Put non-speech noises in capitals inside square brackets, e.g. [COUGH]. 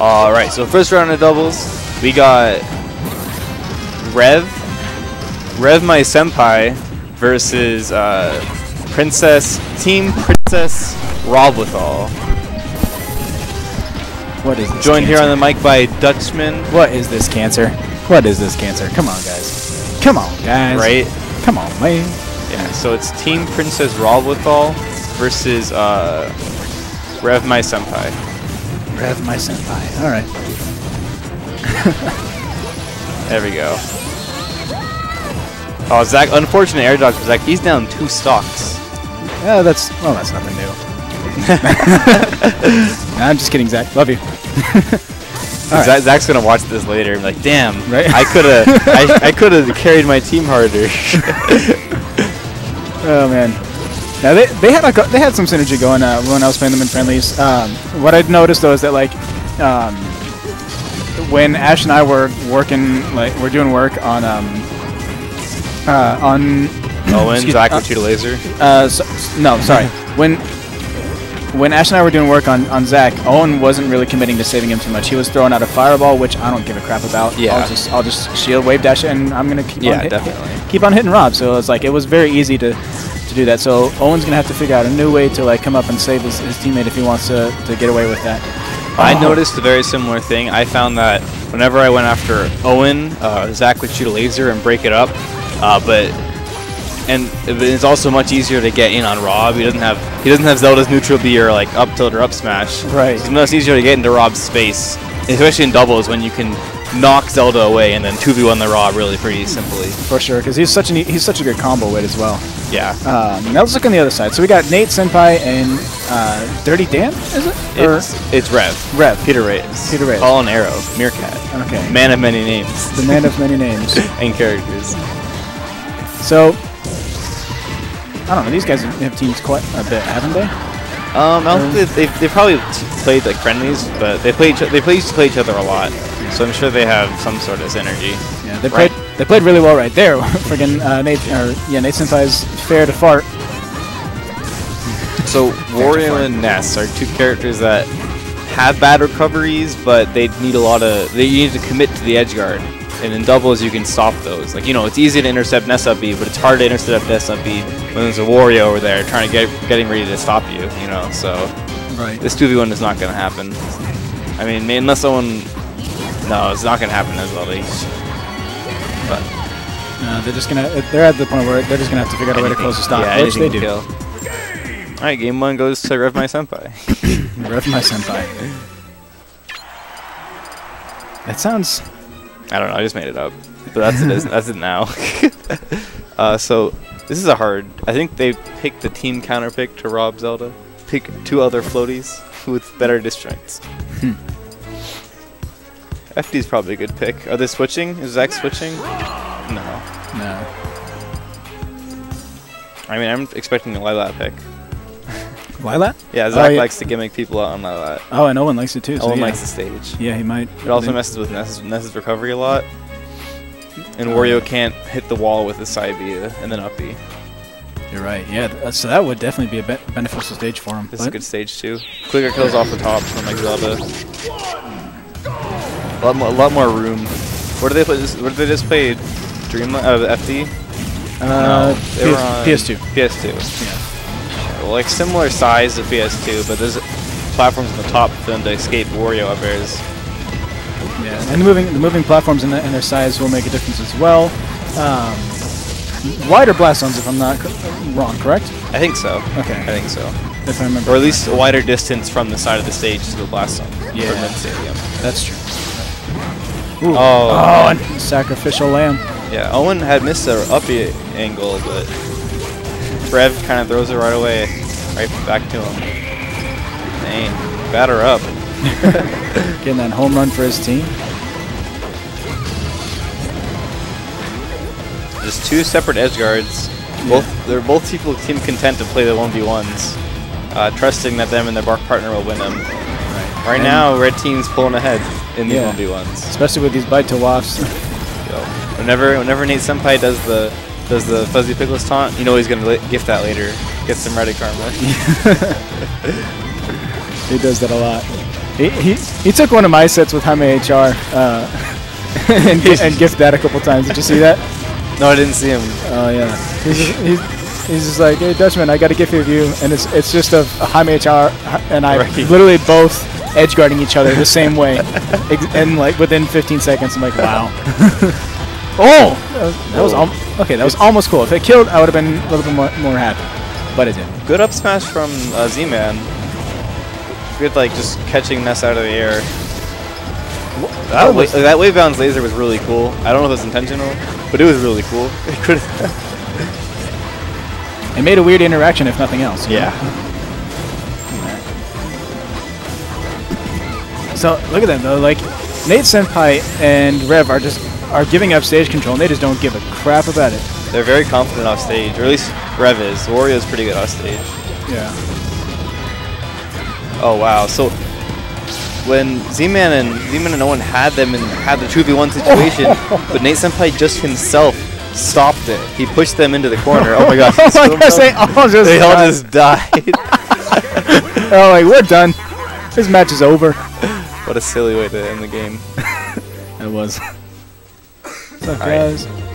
All right, so first round of doubles, we got Rev, Rev my senpai versus uh, Princess Team Princess Robwithal. What is this? Joined here on the mic by Dutchman, What is this cancer? What is this cancer? Come on, guys. Come on, guys. right? Come on, man. Yeah. So it's Team Princess Robwithal versus uh, Rev my senpai. Rev my senpai. All right. [LAUGHS] There we go. Oh, Zach, unfortunate air dodge for Zach. He's down two stocks. Yeah, that's well, that's nothing new. [LAUGHS] Nah, I'm just kidding, Zach. Love you. [LAUGHS] Zach, Zach's gonna watch this later and be like, "Damn, Right. I could have, I, I could have carried my team harder." Oh man. Now they, they had a, they had some synergy going uh, when I was playing them in friendlies. Um, what I'd noticed though is that like um, when Ash and I were working like we're doing work on um, uh, on [CLEARS THROAT] Owen, Excuse- Zach uh, Laser. uh, so, no sorry when when Ash and I were doing work on, on Zach, Owen wasn't really committing to saving him too much. He was throwing out a fireball, which I don't give a crap about. Yeah. I'll just I'll just shield wave dash it, and I'm gonna keep Yeah, on hit- definitely. keep on hitting Rob. So it's like it was very easy to to do that. So Owen's gonna have to figure out a new way to like come up and save his, his teammate if he wants to, to get away with that. I Oh. noticed a very similar thing. I found that whenever I went after Owen, uh, Zach would shoot a laser and break it up, uh, but and it's also much easier to get in on Rob. He doesn't have he doesn't have Zelda's neutral B or like up tilt or up smash. Right. It's much easier to get into Rob's space, especially in doubles when you can knock Zelda away and then two v one the Raw really pretty simply. for sure because he's such an e- he's such a good combo wit as well. Yeah. Um, now let's look on the other side. So we got Nate Senpai and uh, Dirty Dan, is it? Or It's it's Rev. Rev. Peter Reyes. Peter Reyes. Colin Arrow. Meerkat. Okay. Man of many names the man of many names. [LAUGHS] and characters. So I don't know. These guys have teams quite a bit, haven't they? Um, I don't think they they probably t- played like friendlies, but they play each, they play used to play each other a lot. So I'm sure they have some sort of synergy. Yeah, they Right. played. They played really well right there. [LAUGHS] Friggin' uh, Nate, or yeah, Nate Senpai's fair to fart. So Wario and Ness are two characters that have bad recoveries, but they need a lot of they need to commit to the edge guard. And in doubles, you can stop those. Like you know, it's easy to intercept Ness up B, but it's hard to intercept Ness up B when there's a Wario over there trying to get getting ready to stop you. You know, so Right. this 2v1 is not going to happen. I mean, unless someone. No, it's not going to happen as well. But Uh, they're just gonna. They're at the point where they're just gonna have to figure out a way to close the stop, Yeah, which they do. kill. Alright, game one goes to Rev My Senpai. [COUGHS] Rev my senpai. That sounds. I don't know, I just made it up. But that's it, is- that's it now. [LAUGHS] uh, so, this is a hard. I think they picked the team counter pick to rob Zelda. Pick two other floaties with better distracts. FD is probably a good pick. Are they switching? Is Zach switching? No. No. I mean, I'm expecting a Lylat pick. Lylat? Yeah, Oh, Zach yeah. likes to gimmick people out on Lylat. Oh, and Owen likes it too. So Owen yeah. likes the stage. Yeah, he might. It also Then- messes with Ness's, Ness's recovery a lot. And Wario can't hit the wall with his side B uh, and then up B. You're right. Yeah. th- uh, so that would definitely be a be- beneficial stage for him. This is a good stage too. Quicker kills off the top from like Zelda. A lot more, a lot more room. Where did they play? This, where did they just play? Dreamland? Uh, the FD? Uh, were PS- on PS2. PS2. Yeah. Well, like similar size to PS2, but there's platforms on the top for them to escape Wario up airs. Yeah, and the moving the moving platforms and, the, and their size will make a difference as well. Um, wider blast zones, if I'm not wrong, correct? I think so. Okay. I think so. If I remember. Or at least a wider distance from the side of the stage to the blast zone. Yeah. From the stadium. that's true. Ooh. Oh. Oh, and sacrificial lamb. Yeah, Owen had missed the uppy angle, but Rev kind of throws it right away, right back to him. Dang, batter up. [LAUGHS] Getting that home run for his team. Just two separate edge guards. Both they're both people team content to play the one v ones, uh, trusting that them and their bark partner will win them. Right. Right now, red team's pulling ahead in the Yeah. one v ones. Especially with these bite to wafts. [LAUGHS] Whenever whenever Nate Senpai does the does the fuzzy pickles taunt, you know he's gonna gift that later. Get some Reddit karma. [LAUGHS] [LAUGHS] he does that a lot. He, he, he took one of my sets with Hame HR uh, and, and gifted that a couple times. Did you see that? No, I didn't see him. Oh yeah. He's just, he's, he's just like, hey Dutchman, I got a gift of you, and it's it's just of Jaime HR and I Right. literally both edge guarding each other the same way, and like within 15 seconds, I'm like, wow. [LAUGHS] oh, that was, that was al- okay. That was almost cool. If it killed, I would have been a little bit more, more happy, but it didn't. Good up smash from uh, Z-Man. Good, like, just catching Ness out of the air. That, wa- that wave bounce laser was really cool. I don't know if it was intentional, but it was really cool. [LAUGHS] It could It made a weird interaction, if nothing else. Yeah. know? So look at them though. Like Nate Senpai and Rev are just are giving up stage control, and they just don't give a crap about it. They're very confident off stage, or at least Rev is. Wario's pretty good off stage. Yeah. Oh wow! So when Z-Man and Z-Man and Owen had them and had the two v one situation, [LAUGHS] but Nate Senpai just himself stopped it. He pushed them into the corner. Oh my gosh! oh my gosh, they all just They all just died. [LAUGHS] Oh, like we're done. This match is over. [LAUGHS] what a silly way to end the game. [LAUGHS] It was. What's up, All right. guys?